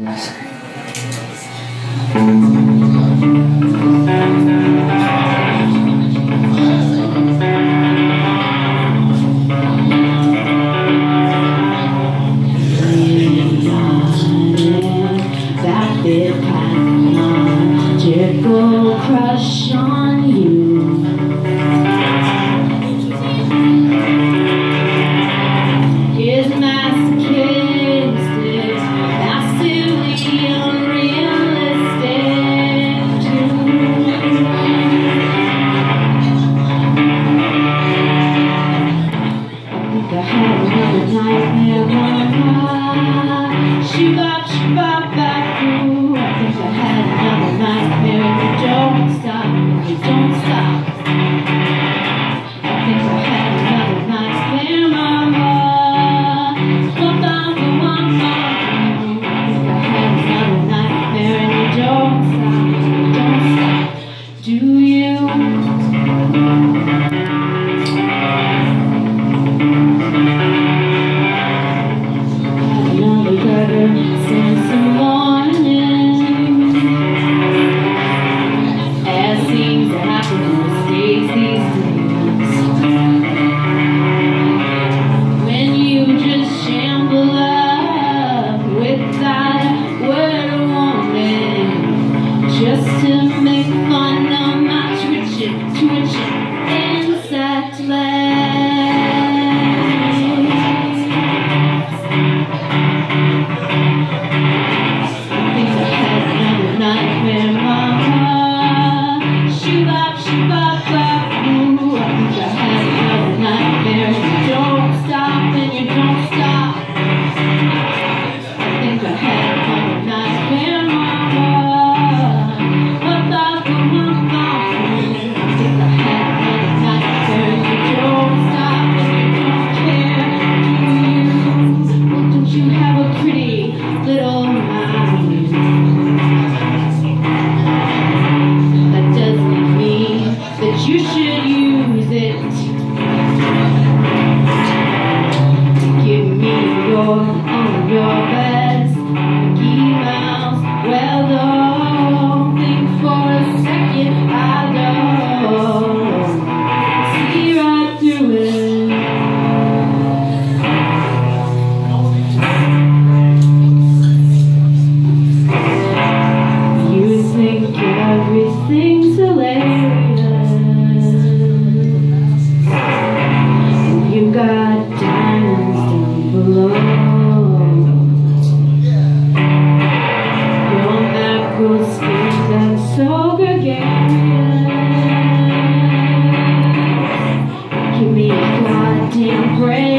何ですか? Nightmare mama. Shoobop, shoobop, bop, A break.